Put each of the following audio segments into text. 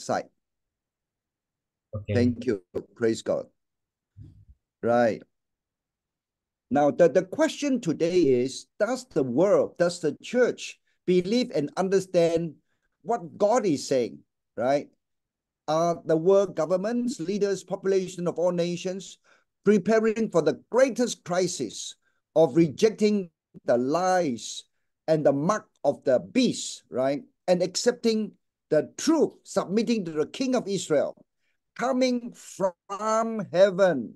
side. Okay. Thank you. Praise God. Right. Now, the, the question today is Does the world, does the church believe and understand what God is saying? Right? Are the world governments, leaders, population of all nations preparing for the greatest crisis of rejecting the lies and the mark of the beast, right? And accepting the truth, submitting to the King of Israel, coming from heaven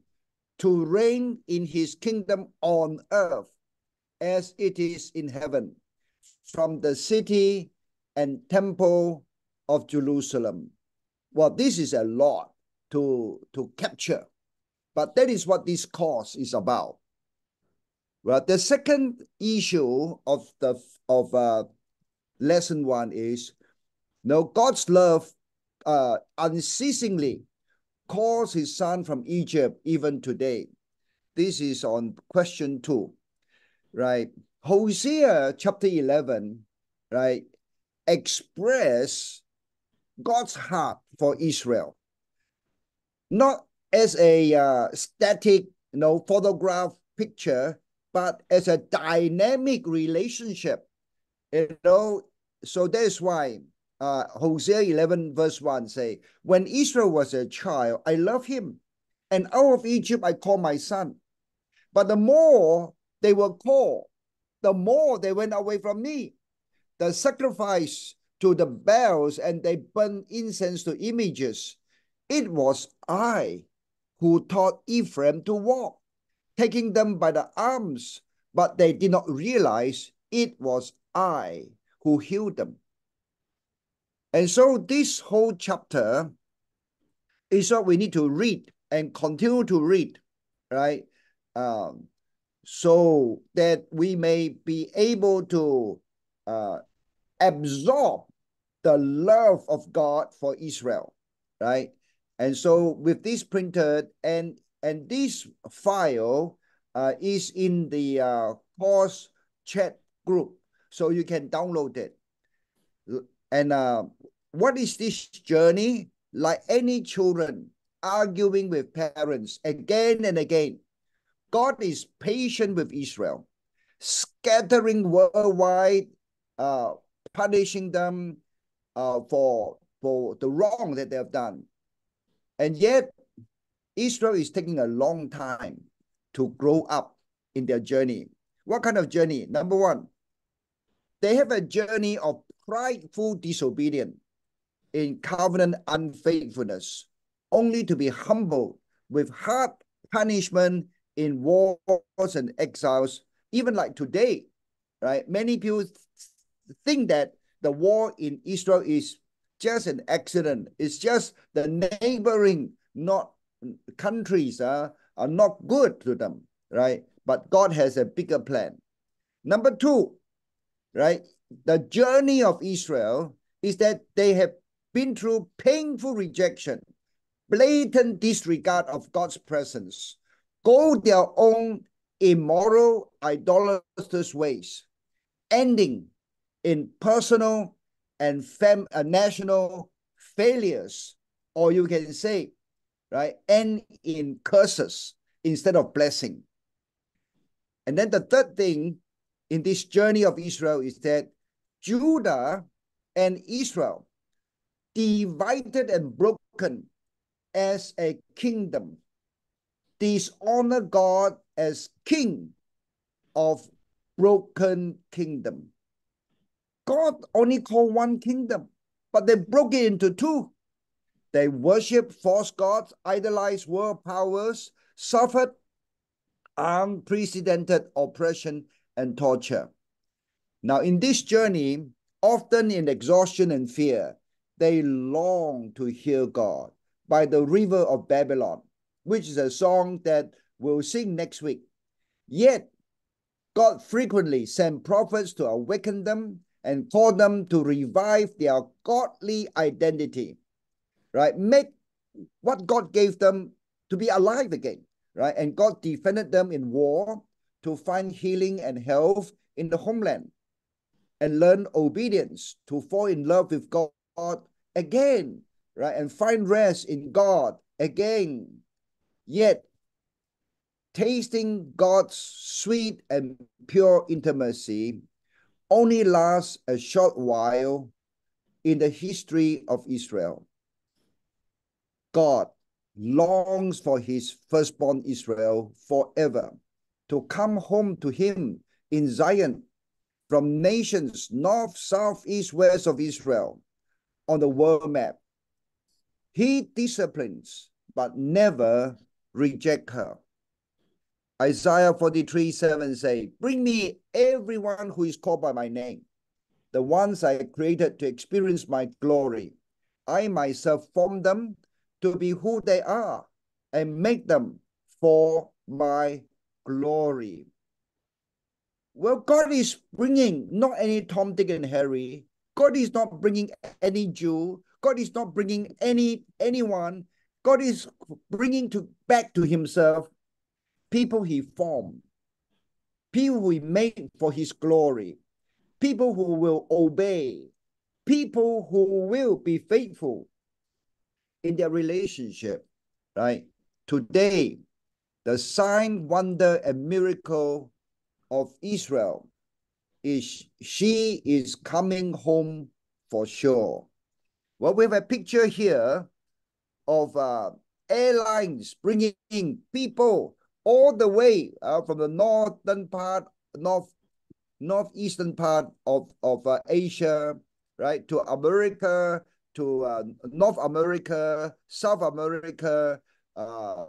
to reign in his kingdom on earth as it is in heaven, from the city and temple of Jerusalem. Well, this is a lot to, to capture, but that is what this course is about. Well, the second issue of the of uh, lesson one is, no, God's love uh, unceasingly calls his son from Egypt even today. This is on question two, right? Hosea chapter 11, right, express God's heart for Israel. Not as a uh, static, you know, photograph picture, but as a dynamic relationship. You know, so that's why uh, Hosea 11 verse 1 say, When Israel was a child, I love him, and out of Egypt I call my son. But the more they were called, the more they went away from me. The sacrifice to the Baals and they burned incense to images. It was I who taught Ephraim to walk, taking them by the arms, but they did not realize it was I who healed them. And so this whole chapter is what we need to read and continue to read, right? Um, so that we may be able to uh, absorb the love of God for Israel, right? And so with this printed and and this file uh, is in the uh, course chat group, so you can download it. And uh, what is this journey? Like any children arguing with parents again and again, God is patient with Israel, scattering worldwide, uh, punishing them uh, for, for the wrong that they have done. And yet, Israel is taking a long time to grow up in their journey. What kind of journey? Number one, they have a journey of prideful disobedience in covenant unfaithfulness, only to be humbled with hard punishment in wars and exiles, even like today, right? Many people think that the war in Israel is just an accident. It's just the neighboring not countries uh, are not good to them, right? But God has a bigger plan. Number two, right? The journey of Israel is that they have been through painful rejection, blatant disregard of God's presence, go their own immoral, idolatrous ways, ending in personal and fam uh, national failures, or you can say, right, end in curses instead of blessing. And then the third thing in this journey of Israel is that Judah and Israel divided and broken as a kingdom, dishonor God as king of broken kingdom. God only called one kingdom, but they broke it into two. They worship false gods, idolized world powers, suffered unprecedented oppression and torture. Now, in this journey, often in exhaustion and fear, they long to hear God by the river of Babylon, which is a song that we'll sing next week. Yet, God frequently sent prophets to awaken them and call them to revive their godly identity, right? Make what God gave them to be alive again, right? And God defended them in war to find healing and health in the homeland and learn obedience to fall in love with God again right? And find rest in God again. Yet, tasting God's sweet and pure intimacy only lasts a short while in the history of Israel. God longs for his firstborn Israel forever to come home to him in Zion from nations north, south, east, west of Israel on the world map. He disciplines, but never reject her. Isaiah 43, 7 say, Bring me everyone who is called by my name, the ones I created to experience my glory. I myself formed them to be who they are and make them for my glory. Well, God is bringing not any Tom, Dick, and Harry. God is not bringing any Jew. God is not bringing any anyone. God is bringing to back to Himself people He formed, people He made for His glory, people who will obey, people who will be faithful in their relationship. Right today, the sign, wonder, and miracle of Israel is she is coming home for sure. Well, we have a picture here of uh, airlines bringing people all the way uh, from the northern part, north, northeastern part of, of uh, Asia, right, to America, to uh, North America, South America, uh,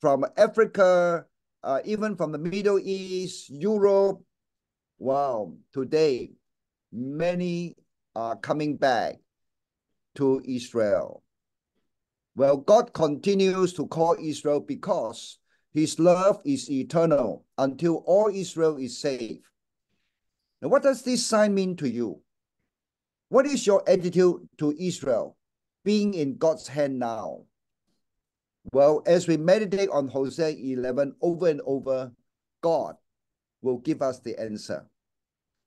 from Africa, uh, even from the Middle East, Europe. Wow, today many are coming back to Israel. Well, God continues to call Israel because his love is eternal until all Israel is saved. Now, what does this sign mean to you? What is your attitude to Israel being in God's hand now? Well, as we meditate on Hosea 11 over and over, God will give us the answer.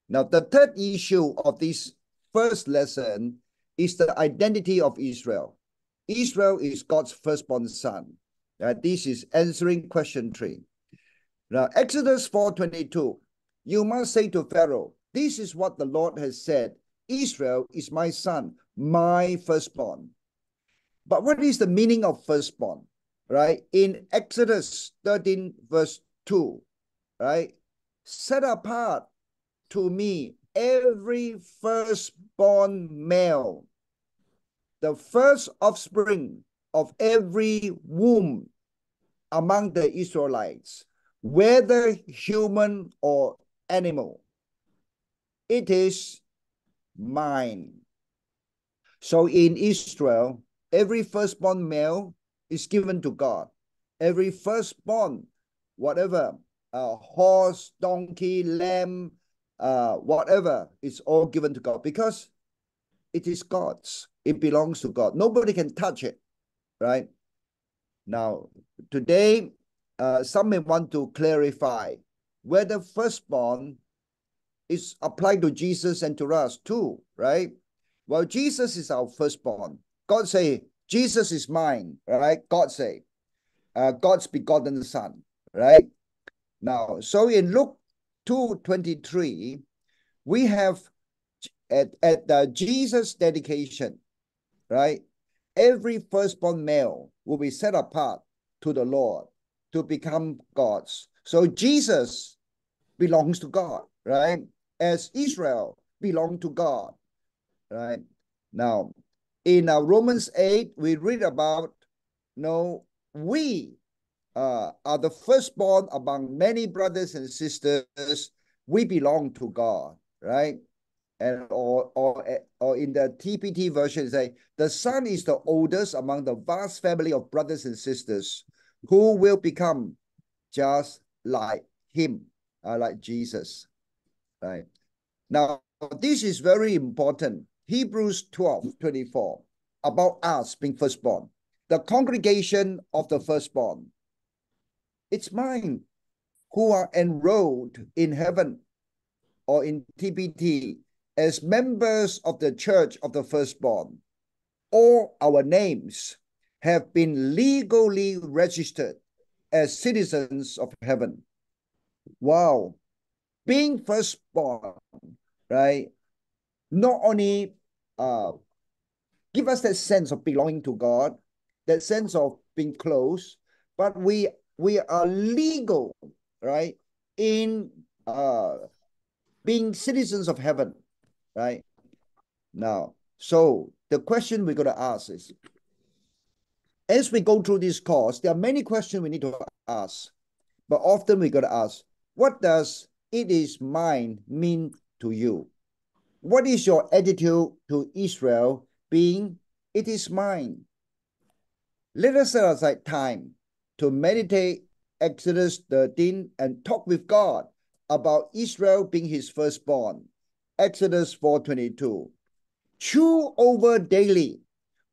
Now, the third issue of this first lesson is the identity of Israel. Israel is God's firstborn son. Uh, this is answering question three. Now, Exodus 4.22, you must say to Pharaoh, this is what the Lord has said. Israel is my son, my firstborn. But what is the meaning of firstborn? Right? In Exodus 13, verse 2, right? Set apart to me every firstborn male, the first offspring of every womb among the Israelites, whether human or animal. It is mine. So in Israel, every firstborn male is given to God. Every firstborn, whatever, uh, horse, donkey, lamb, uh, whatever, is all given to God because it is God's. It belongs to God. Nobody can touch it, right? Now, today, uh, some may want to clarify whether firstborn is applied to Jesus and to us too, right? Well, Jesus is our firstborn. God say, Jesus is mine, right? God say, uh, God's begotten son, right? Now, so in Luke 2.23, we have at, at the Jesus dedication, right? Every firstborn male will be set apart to the Lord to become God's. So Jesus belongs to God, right? As Israel belong to God, right? Now, in uh, Romans 8, we read about, you know, we uh, are the firstborn among many brothers and sisters. We belong to God, right? And or or or in the TPT version, say the son is the oldest among the vast family of brothers and sisters who will become just like him, uh, like Jesus, right? Now this is very important. Hebrews 12, 24, about us being firstborn. The congregation of the firstborn it's mine who are enrolled in heaven or in TPT as members of the church of the firstborn. all our names have been legally registered as citizens of heaven. Wow. Being firstborn, right? Not only uh, give us that sense of belonging to God, that sense of being close, but we we are legal, right? In uh being citizens of heaven, right? Now, so the question we're going to ask is, as we go through this course, there are many questions we need to ask, but often we got to ask, what does it is mine mean to you? What is your attitude to Israel being it is mine? Let us set aside time to meditate Exodus 13 and talk with God about Israel being his firstborn. Exodus 4.22. Chew over daily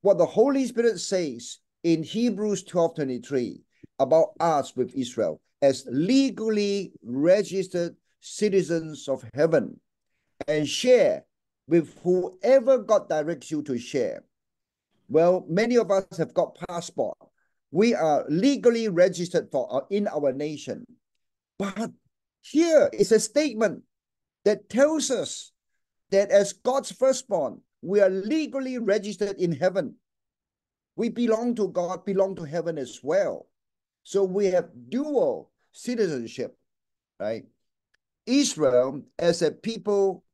what the Holy Spirit says in Hebrews 12.23 about us with Israel as legally registered citizens of heaven and share with whoever God directs you to share. Well, many of us have got passport. We are legally registered for our, in our nation. But here is a statement that tells us that as God's firstborn, we are legally registered in heaven. We belong to God, belong to heaven as well. So we have dual citizenship, right? Israel as a people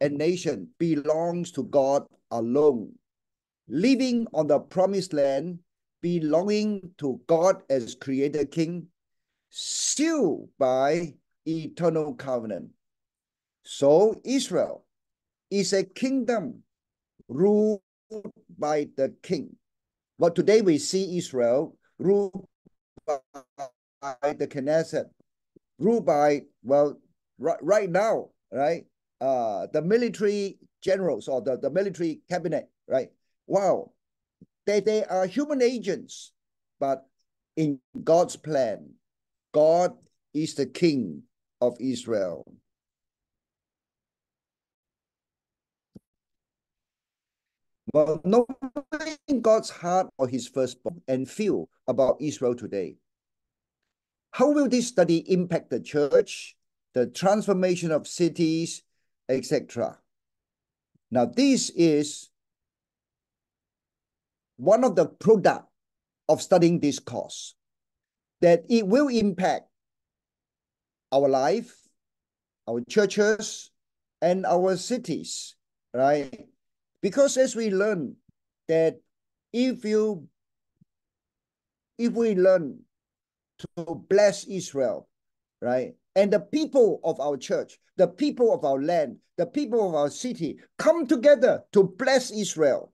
and nation belongs to God alone. Living on the promised land, belonging to God as creator king, sealed by eternal covenant. So Israel is a kingdom ruled by the king. But today we see Israel ruled by the Knesset, ruled by, well, right, right now, right, uh, the military generals or the, the military cabinet, right? Wow, they, they are human agents, but in God's plan, God is the king of Israel. Well, knowing God's heart or his firstborn and feel about Israel today, how will this study impact the church, the transformation of cities, etc.? Now, this is one of the product of studying this course, that it will impact our life, our churches, and our cities, right? Because as we learn that if you if we learn to bless Israel, right? And the people of our church, the people of our land, the people of our city come together to bless Israel.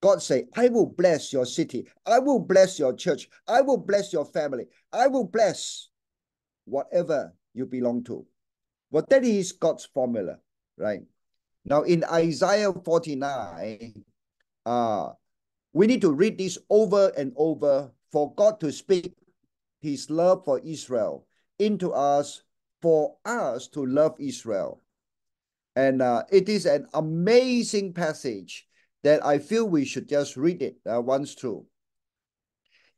God say, I will bless your city. I will bless your church. I will bless your family. I will bless whatever you belong to. Well, that is God's formula, right? Now in Isaiah 49, uh, we need to read this over and over for God to speak his love for Israel into us, for us to love Israel. And uh, it is an amazing passage that I feel we should just read it uh, once through.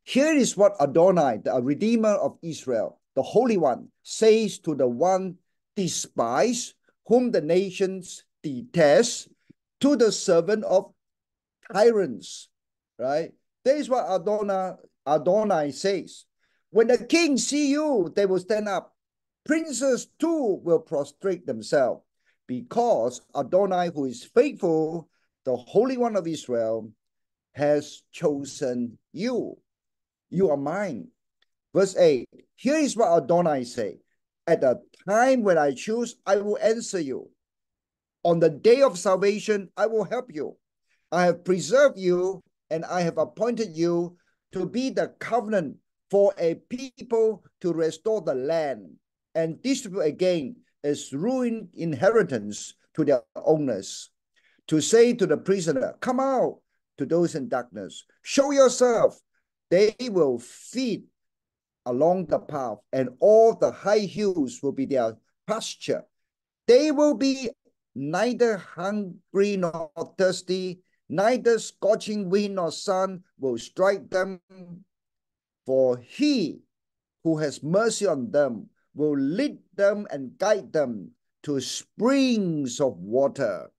Here is what Adonai, the Redeemer of Israel, the Holy One, says to the one despised, whom the nations detest, to the servant of tyrants. Right? That is what Adonai, Adonai says. When the king see you, they will stand up. Princes too will prostrate themselves, because Adonai, who is faithful, the Holy One of Israel, has chosen you. You are mine. Verse 8, here is what Adonai say. At the time when I choose, I will answer you. On the day of salvation, I will help you. I have preserved you and I have appointed you to be the covenant for a people to restore the land and distribute again its ruined inheritance to their owners. To say to the prisoner, Come out to those in darkness, show yourself. They will feed along the path, and all the high hills will be their pasture. They will be neither hungry nor thirsty, neither scorching wind nor sun will strike them. For he who has mercy on them will lead them and guide them to springs of water.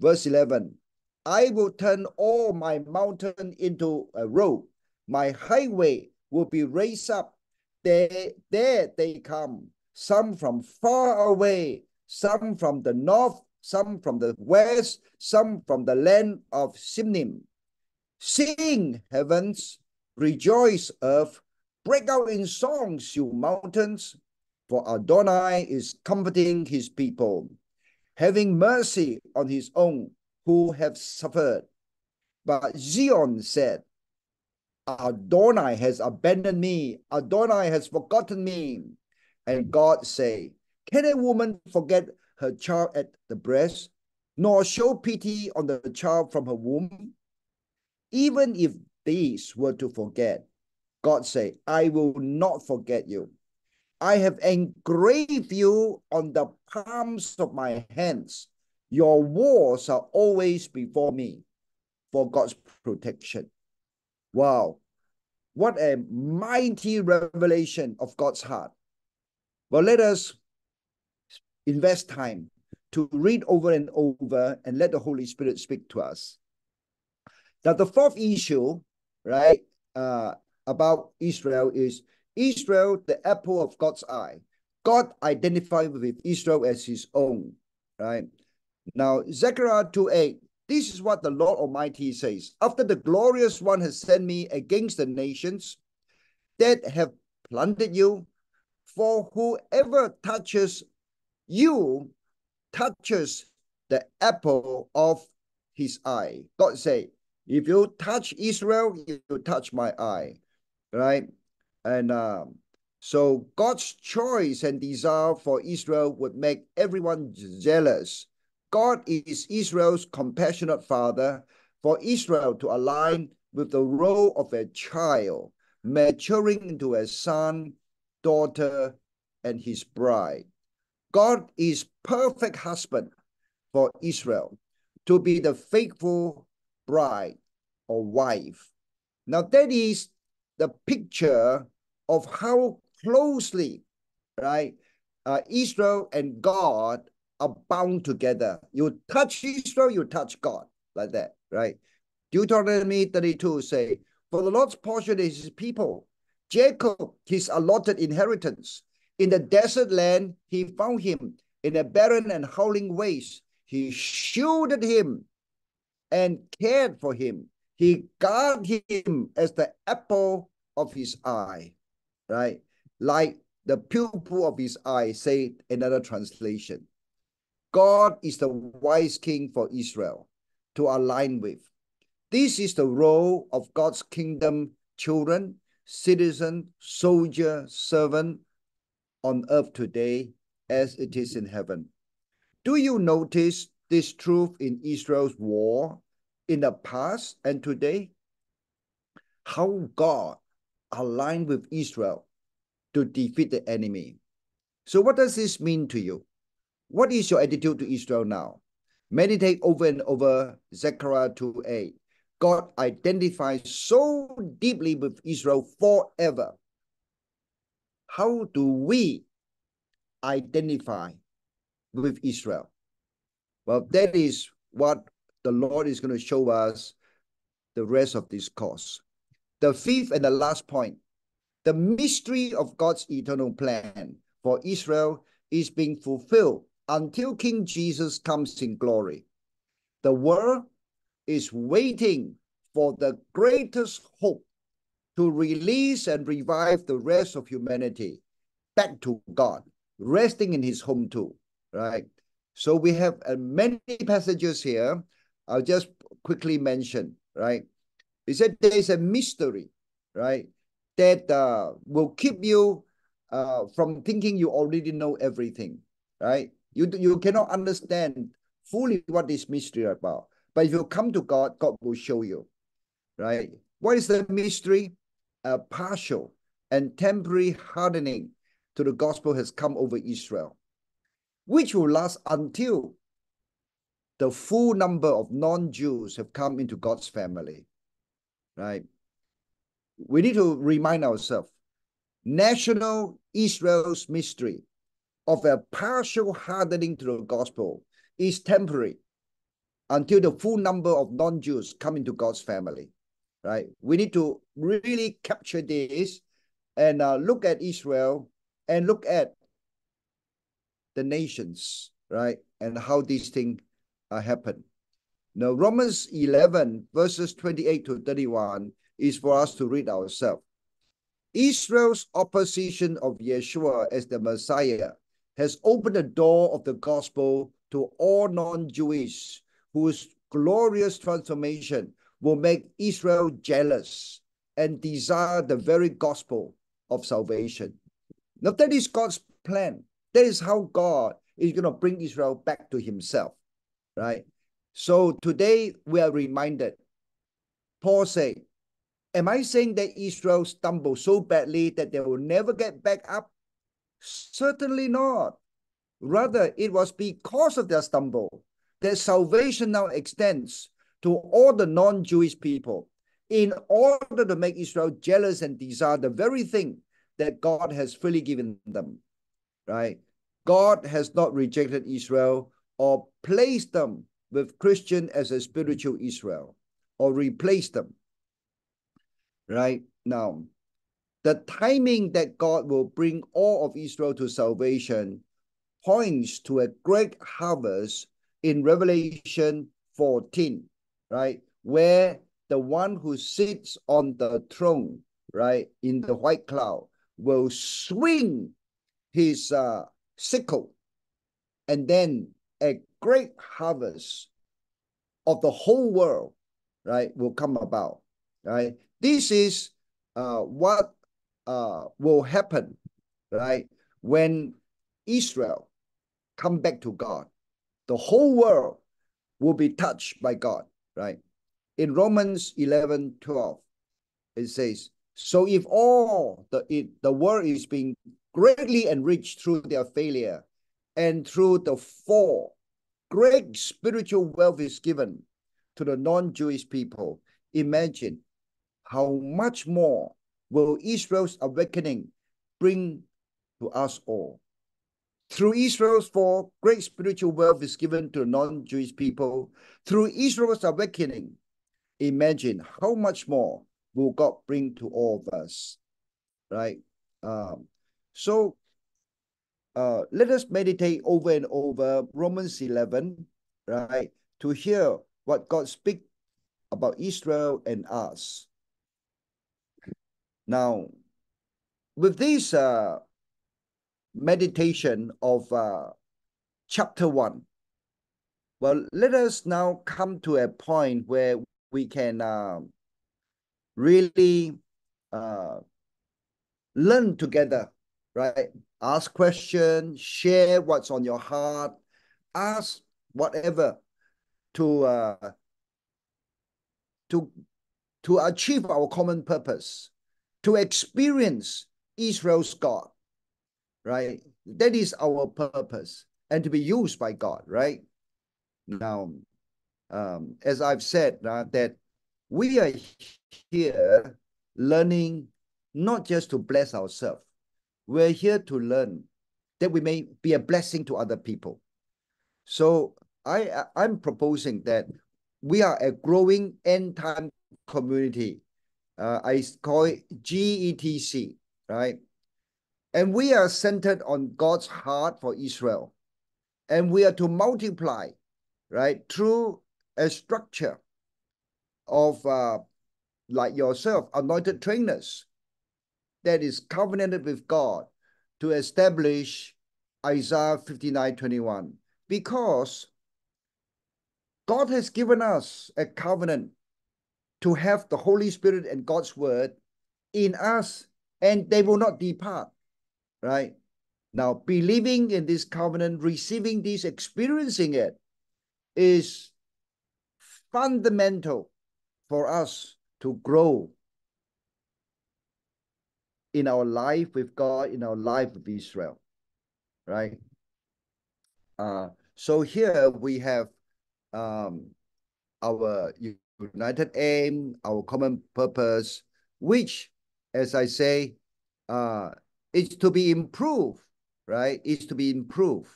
Verse 11 I will turn all my mountain into a road, my highway will be raised up. There, there they come, some from far away, some from the north, some from the west, some from the land of Sinim. Seeing heavens, rejoice, earth, break out in songs, you mountains, for Adonai is comforting his people, having mercy on his own who have suffered. But Zion said, Adonai has abandoned me, Adonai has forgotten me. And God say, Can a woman forget her child at the breast, nor show pity on the child from her womb? Even if these were to forget, God say, I will not forget you. I have engraved you on the palms of my hands. Your walls are always before me for God's protection. Wow. What a mighty revelation of God's heart. Well, let us invest time to read over and over and let the Holy Spirit speak to us. Now, the fourth issue, right, uh, about Israel is Israel, the apple of God's eye. God identified with Israel as his own, right? Now, Zechariah 2 8, this is what the Lord Almighty says. After the glorious one has sent me against the nations that have plundered you, for whoever touches you touches the apple of his eye. God say, if you touch Israel, you touch my eye, right? And um, so God's choice and desire for Israel would make everyone jealous. God is Israel's compassionate father for Israel to align with the role of a child, maturing into a son, daughter, and his bride. God is perfect husband for Israel to be the faithful bride or wife. Now that is the picture of how closely, right, uh, Israel and God are bound together. You touch Israel, you touch God, like that, right? Deuteronomy 32 say, For the Lord's portion is his people, Jacob his allotted inheritance. In the desert land he found him, in a barren and howling waste. He shielded him and cared for him. He guarded him as the apple of his eye right? Like the pupil of his eye, say another translation. God is the wise king for Israel to align with. This is the role of God's kingdom children, citizen, soldier, servant on earth today as it is in heaven. Do you notice this truth in Israel's war in the past and today? How God aligned with Israel to defeat the enemy. So what does this mean to you? What is your attitude to Israel now? Meditate over and over Zechariah 2.8. God identifies so deeply with Israel forever. How do we identify with Israel? Well, that is what the Lord is going to show us the rest of this course. The fifth and the last point, the mystery of God's eternal plan for Israel is being fulfilled until King Jesus comes in glory. The world is waiting for the greatest hope to release and revive the rest of humanity back to God, resting in his home too, right? So we have uh, many passages here. I'll just quickly mention, right? He said there is a mystery, right, that uh, will keep you uh, from thinking you already know everything, right? You, you cannot understand fully what this mystery about. But if you come to God, God will show you, right? What is the mystery? A partial and temporary hardening to the gospel has come over Israel, which will last until the full number of non-Jews have come into God's family, right? We need to remind ourselves, national Israel's mystery of a partial hardening to the gospel is temporary until the full number of non-Jews come into God's family, right? We need to really capture this and uh, look at Israel and look at the nations, right? And how these things uh, happen. Now, Romans 11, verses 28 to 31 is for us to read ourselves. Israel's opposition of Yeshua as the Messiah has opened the door of the gospel to all non-Jewish whose glorious transformation will make Israel jealous and desire the very gospel of salvation. Now that is God's plan. That is how God is going to bring Israel back to himself, right? So today we are reminded, Paul said, am I saying that Israel stumbled so badly that they will never get back up? Certainly not. Rather, it was because of their stumble that salvation now extends to all the non-Jewish people in order to make Israel jealous and desire the very thing that God has freely given them, right? God has not rejected Israel or placed them with Christian as a spiritual Israel or replaced them, right? Now, the timing that God will bring all of Israel to salvation points to a great harvest in Revelation 14, right? Where the one who sits on the throne, right, in the white cloud, will swing his uh, sickle, and then a great harvest of the whole world, right, will come about, right? This is uh, what uh, will happen, right, when Israel come back to God. The whole world will be touched by God, right? In Romans 11, 12, it says, so if all the, the world is being greatly enriched through their failure and through the fall, great spiritual wealth is given to the non-Jewish people. Imagine how much more will Israel's awakening bring to us all. Through Israel's fall, great spiritual wealth is given to non-Jewish people. Through Israel's awakening, imagine how much more will God bring to all of us, right? Um, so uh, let us meditate over and over Romans 11, right? To hear what God speak about Israel and us. Now, with this uh, meditation of uh, chapter 1, well, let us now come to a point where we can uh, really learn together, right? Ask questions, share what's on your heart, ask whatever to uh, to to achieve our common purpose, to experience Israel's God, right? That is our purpose, and to be used by God, right? Now, um, as I've said, uh, that we are here learning not just to bless ourselves. We're here to learn that we may be a blessing to other people. So I, I'm proposing that we are a growing end time community. Uh, I call it GETC, right? And we are centered on God's heart for Israel. And we are to multiply, right, through a structure of uh, like yourself, anointed trainers that is covenanted with God to establish Isaiah 59, 21. Because God has given us a covenant to have the Holy Spirit and God's word in us, and they will not depart, right? Now, believing in this covenant, receiving this, experiencing it, is fundamental for us to grow in our life with God, in our life with Israel, right? Uh, so here we have um, our united aim, our common purpose, which, as I say, uh, is to be improved, right? Is to be improved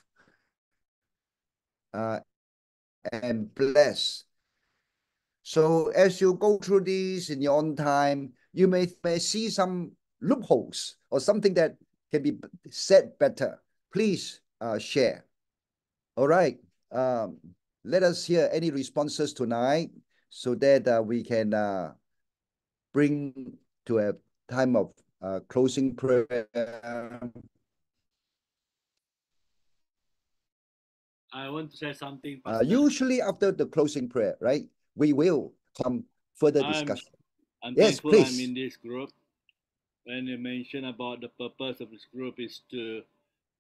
uh, and blessed. So as you go through this in your own time, you may, may see some loopholes or something that can be said better. Please uh, share. All right. Um, let us hear any responses tonight so that uh, we can uh, bring to a time of uh, closing prayer. I want to say something. Uh, usually after the closing prayer, right? We will come further I'm, discussion. I'm yes, please. I'm in this group. When you mention about the purpose of this group is to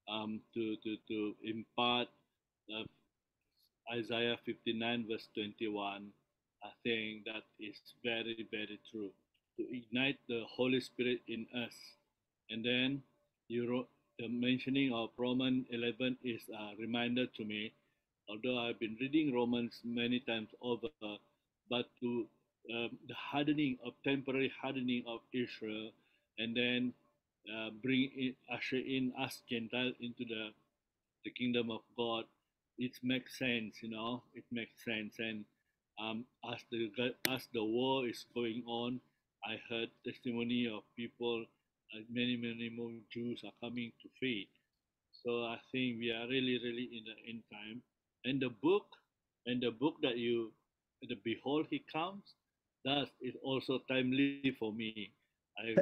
um to to to impart uh, Isaiah 59 verse 21. I think that is very very true. To ignite the Holy Spirit in us, and then you wrote the mentioning of Romans 11 is a reminder to me. Although I've been reading Romans many times over, but to um, the hardening of temporary hardening of Israel, and then uh, bring in, usher in us Gentiles into the the kingdom of God. It makes sense, you know. It makes sense, and um, as the as the war is going on, I heard testimony of people. Uh, many many more Jews are coming to faith. So I think we are really really in the end time. And the book, and the book that you, the Behold He Comes, that is also timely for me. I,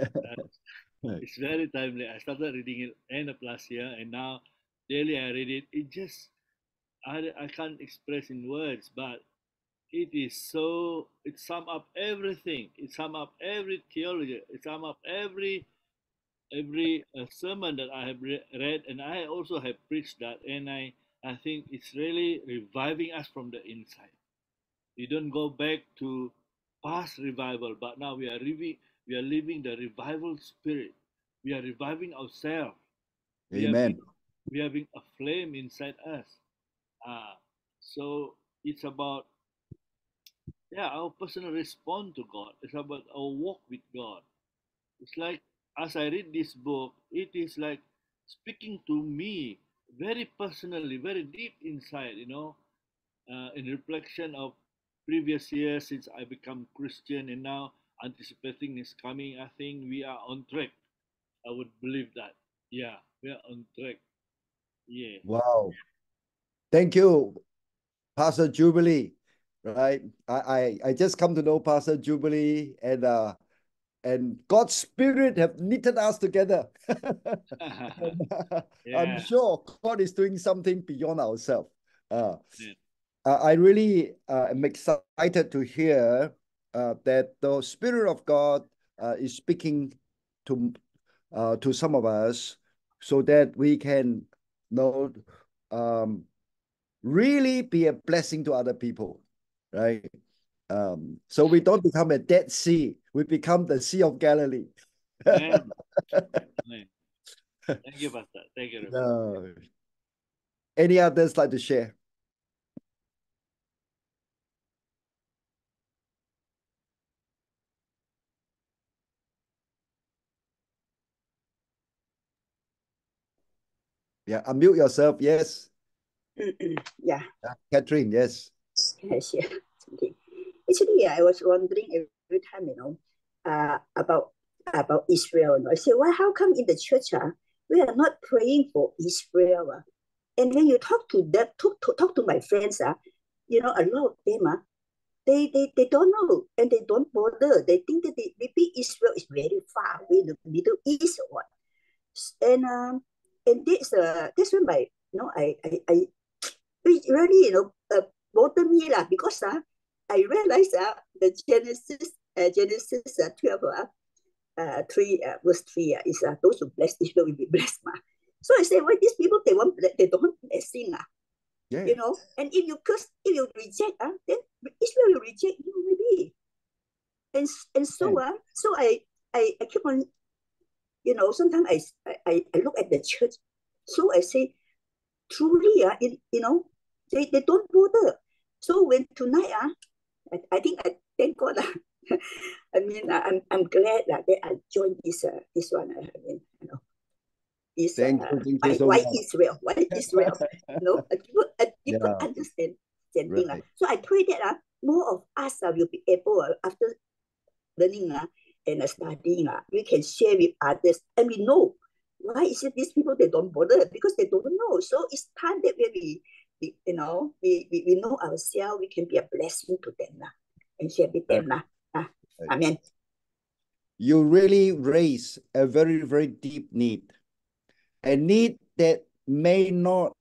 it's very timely. I started reading it end of last year, and now daily I read it. It just I, I can't express in words, but it is so. It sum up everything. It sum up every theology. It sum up every every uh, sermon that I have re- read, and I also have preached that, and I I think it's really reviving us from the inside. We don't go back to past revival, but now we are living we are living the revival spirit. We are reviving ourselves. We Amen. Having, we are having a flame inside us. Uh, so it's about yeah, our personal response to God. It's about our walk with God. It's like as I read this book, it is like speaking to me very personally, very deep inside, you know, uh, in reflection of previous years since I become Christian and now anticipating is coming. I think we are on track. I would believe that. Yeah, we are on track. Yeah. Wow. Thank you, Pastor Jubilee. Right. I, I, I just come to know Pastor Jubilee and uh and God's Spirit have knitted us together. Yeah. I'm sure God is doing something beyond ourselves. Uh, Yeah. uh, I really uh, am excited to hear uh, that the Spirit of God uh, is speaking to uh, to some of us so that we can know um, really be a blessing to other people, right? Um, so we don't become a Dead Sea, we become the Sea of Galilee. Amen. Amen. Thank you, Pastor. Thank you. Any others like to share? Yeah, unmute yourself. Yes. yeah, Uh, Catherine, yes. yes, yeah. Okay. Actually, I was wondering every time, you know, uh, about about Israel. Know. I say, well, how come in the church, uh, we are not praying for Israel? Uh? And when you talk to them, talk to, talk to my friends, uh, you know, a lot of them, uh, they, they, they don't know and they don't bother. They think that they, maybe Israel is very far away in the Middle East or what. And um, and this uh, this when my you know I I, I it really you know uh, bother me lah because uh, I realized uh, the Genesis uh, Genesis uh, twelve uh, uh, three uh, verse three uh, is uh, those who bless Israel will be blessed ma. So I say, why these people they want they don't want blessing ah, Yeah. you know? And if you curse, if you reject ah, then Israel will reject you maybe. And and so uh, so I I I keep on, you know, sometimes I I I look at the church, so I say, truly uh, in, you know, they, they don't bother. So when tonight, uh, I, I think I thank God. Uh, I mean, uh, I'm I'm glad that, that I joined this uh, this one. Uh, I mean, you know, this Thank uh, thank why, so why. Israel? Why Israel? you know, uh, people, uh, people Yeah. understand understanding. Uh. So I pray that uh, more of us uh, will be able uh, after learning uh, and uh, studying uh, we can share with others and we know why is it these people they don't bother because they don't know. So it's time that we, we you know we, we, we know ourselves we can be a blessing to them uh, and share with them. Uh, Right. Amen. You really raise a very, very deep need, a need that may not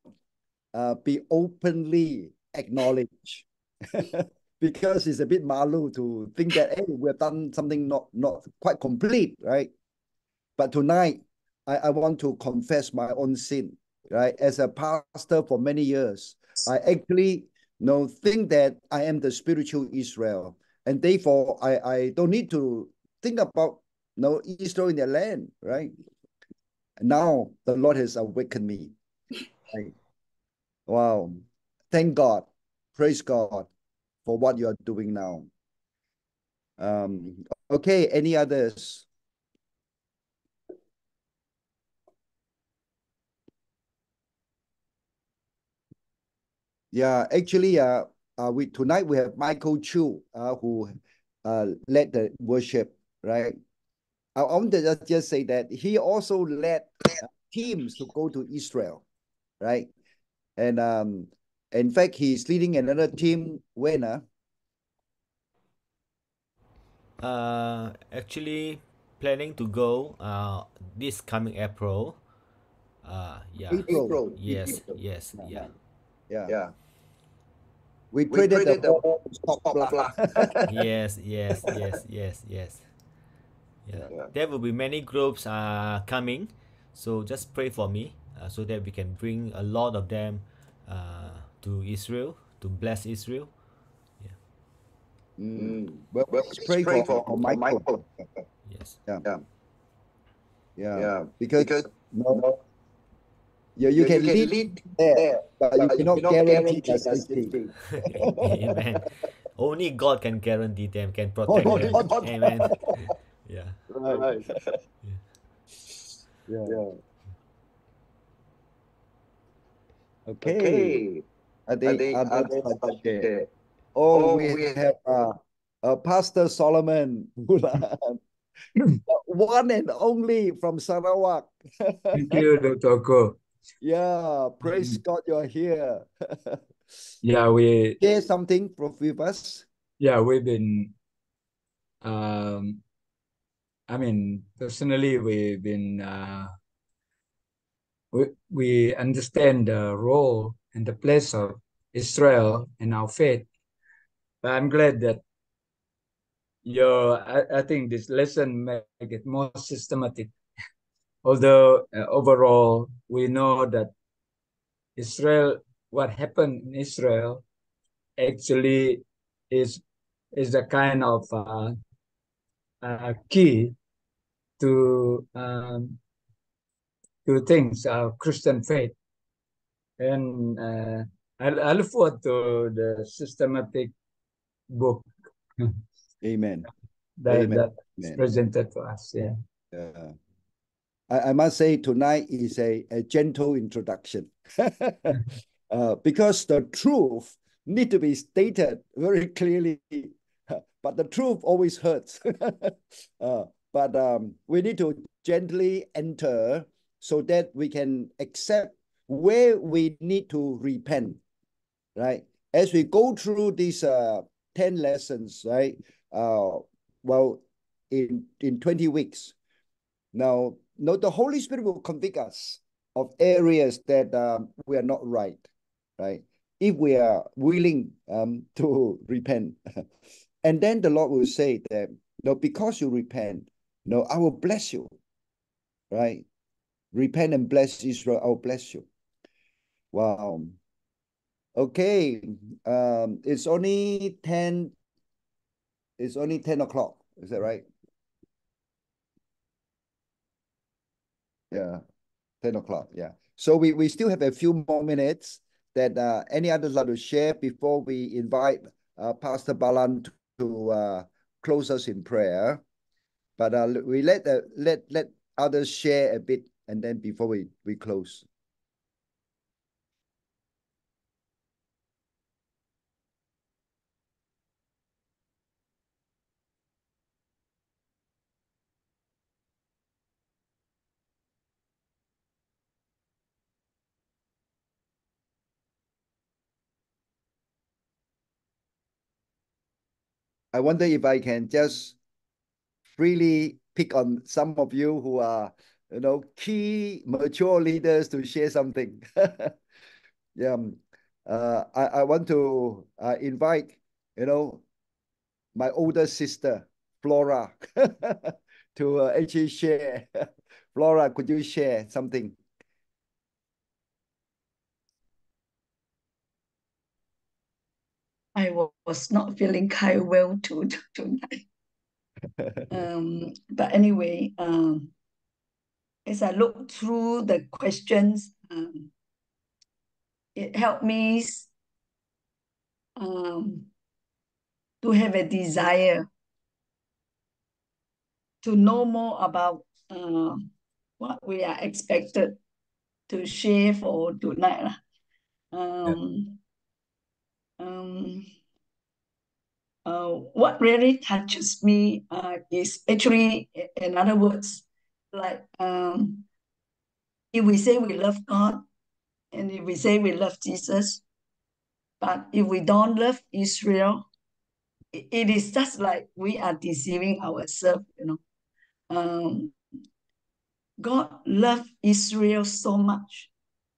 uh, be openly acknowledged because it's a bit malu to think that hey, we've done something not not quite complete, right? But tonight, I, I want to confess my own sin, right? As a pastor for many years, I actually you know think that I am the spiritual Israel, and therefore I, I don't need to think about you know, Israel in their land, right? Now the Lord has awakened me. Right? Wow. Thank God. Praise God for what you are doing now. Um, okay, any others? Yeah, actually, uh, uh, we tonight we have Michael Chu, uh, who uh led the worship, right? I want to just, just say that he also led uh, teams to go to Israel, right? And um, in fact, he's leading another team when uh, Uh, actually planning to go uh this coming April. Uh, yeah. April. Yes, yes, yeah. Yeah. Yeah. We We pray that pray the that the war will stop stop lah. lah. yes, yes, yes, yes, yes. Yeah. Yeah. There will be many groups uh coming, so just pray for me uh, so that we can bring a lot of them uh to Israel to bless Israel. Mm. Mm. Well, Well, let's let's pray, pray for, for for, for Michael. Michael. Yes. Yeah. Yeah. Yeah. Yeah. Because, Because no, you, you, can, lead, there, there, but you but cannot guarantee the the safety. safety. Amen. Only God can guarantee them, can protect no, them. no, no. Amen. Yeah. Right. Right. Yeah. Yeah. Okay. Okay. I I think think others others are are there. there. Oh, Oh, we we have uh, uh, Pastor Solomon one and only from Sarawak. Thank you, Dr. Ko. Yeah, praise God you're here. Yeah, we Share something with us. yeah, we've been um I mean personally we've been uh we we understand the role and the place of Israel in our faith. But I'm glad that your I, I think this lesson make it more systematic. Although uh, overall we know that Israel what happened in Israel actually is is a kind of uh, uh, key to um, to things our Christian faith, and uh, I, I look forward to the systematic book Amen. that Amen. that is Amen. presented to us. Yeah, Yeah. I, I must say tonight is a, a gentle introduction uh, because the truth need to be stated very clearly, but the truth always hurts. uh, but um, we need to gently enter so that we can accept where we need to repent, right? As we go through these uh, 10 lessons, right? Uh, well, in, in 20 weeks, now, no, the Holy Spirit will convict us of areas that um, we are not right, right? If we are willing um, to repent. and then the Lord will say that, no, because you repent, no, I will bless you, right? Repent and bless Israel, I will bless you. Wow. Okay, um, it's only 10, it's only 10 o'clock, is that right? Yeah, 10 o'clock. Yeah. So we, we still have a few more minutes that uh, any others like to share before we invite uh, Pastor Balan to uh, close us in prayer. But uh, we let the let let others share a bit, and then before we we close. I wonder if I can just freely pick on some of you who are, you know, key mature leaders to share something. yeah, um, uh, I, I want to uh, invite, you know, my older sister, Flora, to uh, actually share. Flora, could you share something? I was not feeling quite well to, tonight. um, but anyway, um, as I looked through the questions, um, it helped me um, to have a desire to know more about uh, what we are expected to share for tonight. Um, um, uh, what really touches me uh, is actually, in other words, like um, if we say we love God and if we say we love Jesus, but if we don't love Israel, it, it is just like we are deceiving ourselves, you know. Um, God loved Israel so much.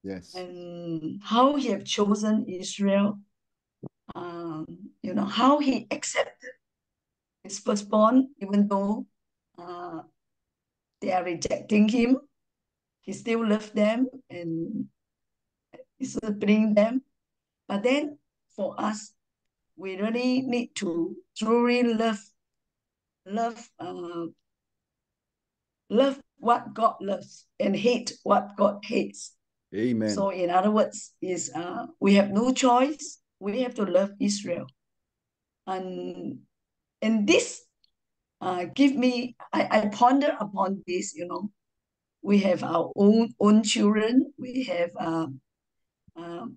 Yes. And how he have chosen Israel um, you know, how he accepted his firstborn, even though uh, they are rejecting him, he still loved them and disciplining them. But then for us, we really need to truly love, love, uh, love what God loves and hate what God hates. Amen. So in other words, is uh, we have no choice we have to love Israel. And and this uh, give me, I, I ponder upon this, you know. We have our own own children, we have um, um,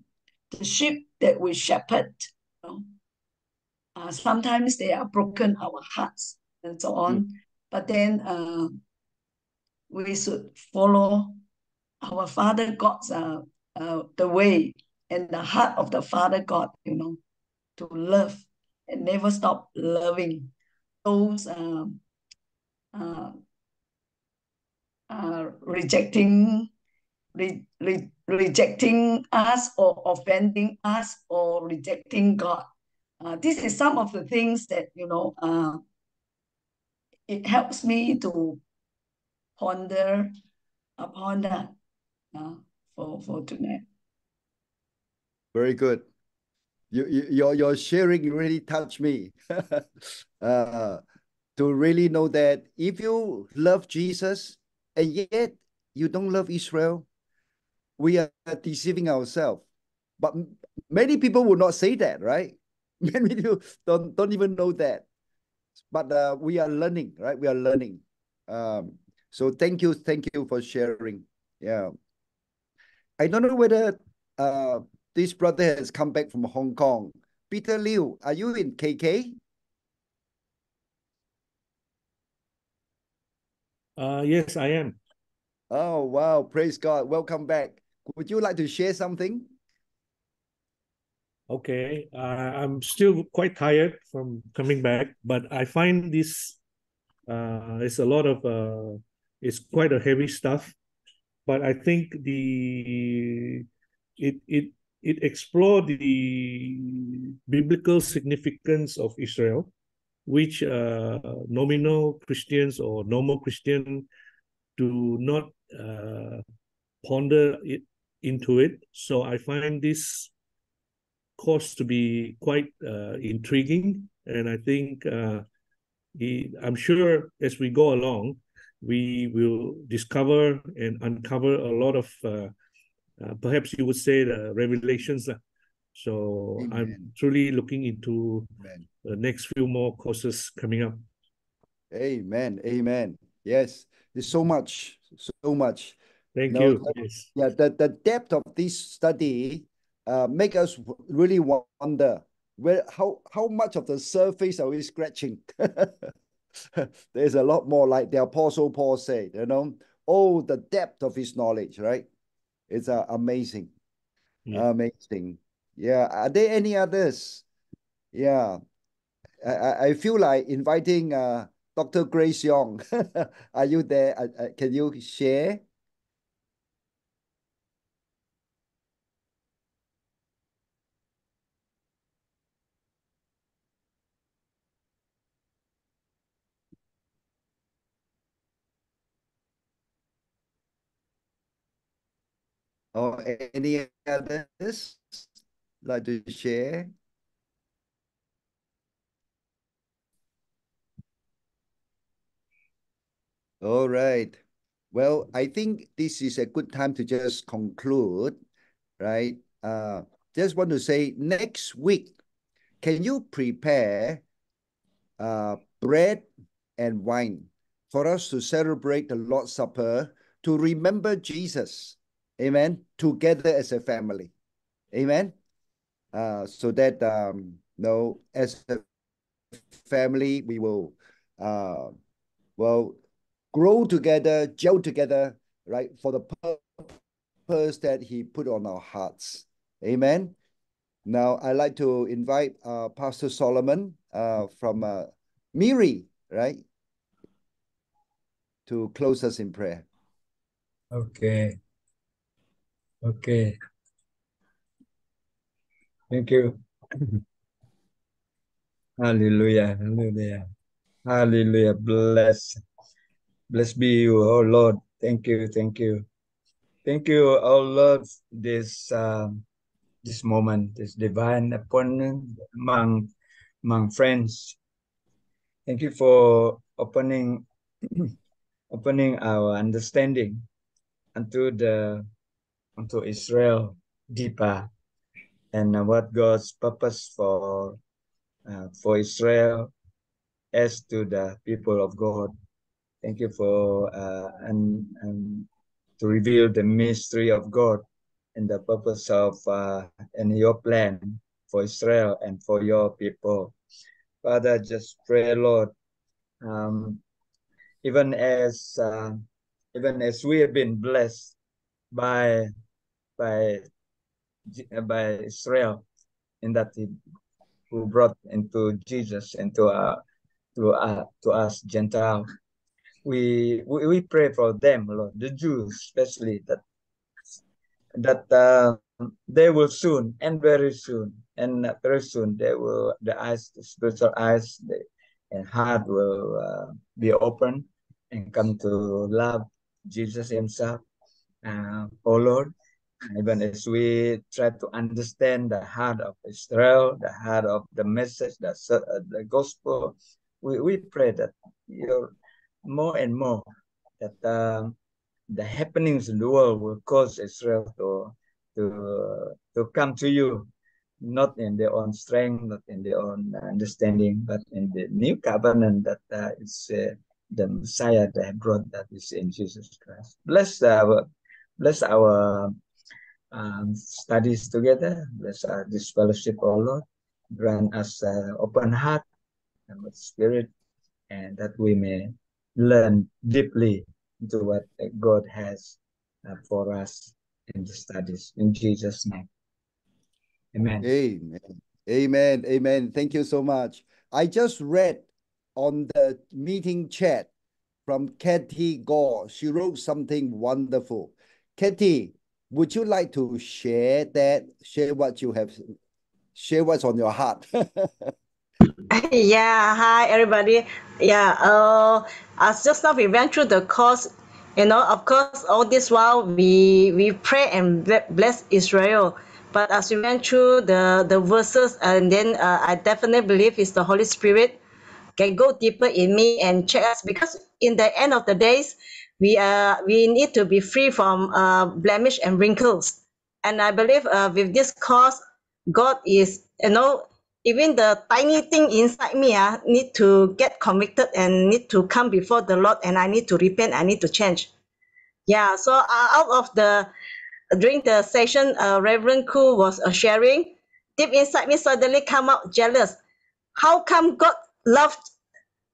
the sheep that we shepherd. You know. Uh, sometimes they are broken our hearts and so on. Mm. But then uh, we should follow our Father God's uh, uh, the way and the heart of the Father God, you know, to love and never stop loving those um, uh, uh, rejecting re, re, rejecting us or offending us or rejecting God. Uh, this is some of the things that you know. Uh, it helps me to ponder upon that uh, for for tonight. Very good. You, you, your, your sharing really touched me. uh, to really know that if you love Jesus and yet you don't love Israel, we are deceiving ourselves. But many people will not say that, right? Many people don't, don't even know that. But uh, we are learning, right? We are learning. Um, so thank you, thank you for sharing. Yeah. I don't know whether uh, this brother has come back from Hong Kong. Peter Liu, are you in KK? Uh, yes, I am. Oh, wow. Praise God. Welcome back. Would you like to share something? Okay. Uh, I'm still quite tired from coming back, but I find this, uh, it's a lot of, uh, it's quite a heavy stuff. But I think the, it, it, it explored the biblical significance of Israel, which uh, nominal Christians or normal Christian do not uh, ponder it into it. So I find this course to be quite uh, intriguing, and I think uh, he, I'm sure as we go along, we will discover and uncover a lot of uh, uh, perhaps you would say the revelations. Uh. So Amen. I'm truly looking into Amen. the next few more courses coming up. Amen. Amen. Yes, there's so much, so much. Thank No, you. that- Yes. Yeah, the, the depth of this study uh, make us really wonder where how how much of the surface are we scratching? There's a lot more, like the Apostle Paul said, you know, oh, the depth of his knowledge, right? It's uh, amazing, Yeah. amazing. Yeah, are there any others? Yeah, I, I feel like inviting uh, Dr. Grace Young. Are you there? Uh, uh, can you share? Or any others like to share? All right. Well, I think this is a good time to just conclude, right? Uh, just want to say next week, can you prepare uh, bread and wine for us to celebrate the Lord's Supper to remember Jesus? Amen. Together as a family. Amen. Uh, so that um, no, as a family, we will uh, well grow together, gel together, right, for the purpose that He put on our hearts. Amen. Now, I'd like to invite uh, Pastor Solomon uh, from uh, Miri, right, to close us in prayer. Okay. Okay. Thank you. Hallelujah. Hallelujah. Hallelujah. Bless. Bless be you, oh Lord. Thank you. Thank you. Thank you, oh Lord, this um this moment, this divine appointment among among friends. Thank you for opening opening our understanding unto the unto Israel deeper and uh, what God's purpose for uh, for Israel as to the people of God. Thank you for uh, and, and to reveal the mystery of God and the purpose of uh, and your plan for Israel and for your people. Father, just pray, Lord, um, even as uh, even as we have been blessed by by by Israel in that he, who brought into Jesus into uh, to uh, to us Gentile. We, we we pray for them, Lord, the Jews especially that that uh, they will soon and very soon and very soon they will the eyes the spiritual eyes the, and heart will uh, be open and come to love Jesus Himself. Uh, oh Lord, even as we try to understand the heart of Israel, the heart of the message, the, uh, the gospel, we, we pray that more and more that um, the happenings in the world will cause Israel to to to come to you, not in their own strength, not in their own understanding, but in the new covenant that uh, is uh, the Messiah that brought that is in Jesus Christ. Bless our bless our um, studies together. Bless our this fellowship, oh Lord. Grant us uh, open heart and with spirit, and that we may learn deeply into what God has uh, for us in the studies. In Jesus' name. Amen. Amen. Amen. Amen. Thank you so much. I just read on the meeting chat from Kathy Gore. She wrote something wonderful. Kathy, would you like to share that? Share what you have, share what's on your heart. yeah, hi everybody. Yeah, uh, as just now we went through the course, you know, of course, all this while we we pray and bless Israel. But as we went through the the verses, and then uh, I definitely believe it's the Holy Spirit can go deeper in me and check us because in the end of the days, we are we need to be free from uh, blemish and wrinkles. and I believe uh, with this cause, God is you know even the tiny thing inside me uh, need to get convicted and need to come before the Lord, and I need to repent. I need to change. Yeah. So uh, out of the during the session, uh, Reverend Koo was uh, sharing. Deep inside me suddenly come out jealous. How come God loved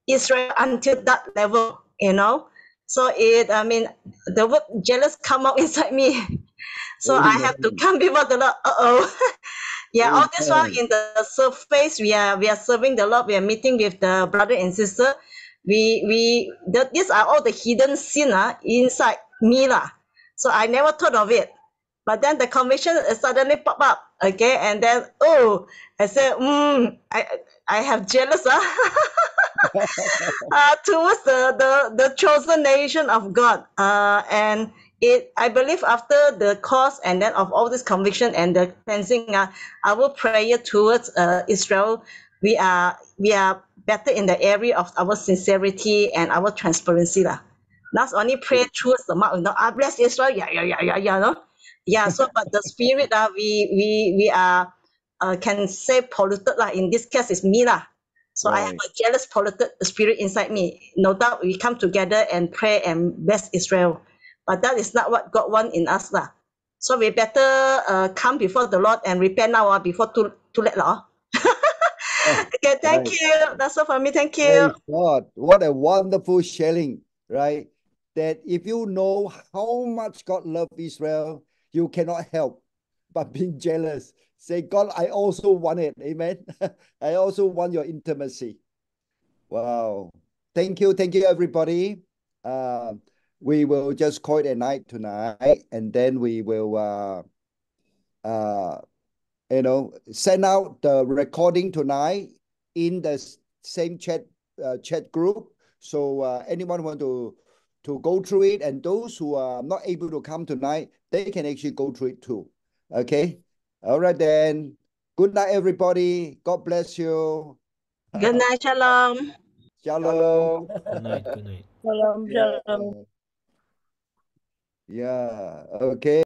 Israel until that level? You know. So it, I mean, the word jealous come out inside me. so I have to come before the Lord. Uh oh. yeah, all this while in the surface, we are we are serving the Lord. We are meeting with the brother and sister. We we the, these are all the hidden sin uh, inside me lah. So I never thought of it. But then the conviction suddenly pop up. Okay, and then oh, I said, mm, I I have jealous. Uh. uh, towards the, the, the chosen nation of God. Uh, and it, I believe after the cause and then of all this conviction and the cleansing, uh, our prayer towards uh, Israel, we are we are better in the area of our sincerity and our transparency. lah. Not only pray towards the mouth, you know, ah, bless Israel, yeah, yeah, yeah, yeah, yeah, no? Yeah, so but the spirit, uh, we we we are uh, can say polluted lah. In this case, it's me lah. So I have a jealous, polluted spirit inside me. No doubt we come together and pray and bless Israel. But that is not what God wants in us. Lah. So we better uh, come before the Lord and repent now uh, before too, too late. Lah. okay, thank Right. you. That's all for me. Thank you. Praise God. What a wonderful sharing, right? That if you know how much God loved Israel, you cannot help but being jealous. Say, God, I also want it. Amen. I also want your intimacy. Wow. Thank you. Thank you, everybody. Uh, we will just call it a night tonight, and then we will uh, uh, you know, send out the recording tonight in the same chat uh, chat group. So uh, anyone want to to go through it, and those who are not able to come tonight, they can actually go through it too. Okay. All right then. Good night, everybody. God bless you. Good night. Shalom. Shalom. Good night. Good night. Shalom, Yeah. shalom. Yeah. Okay.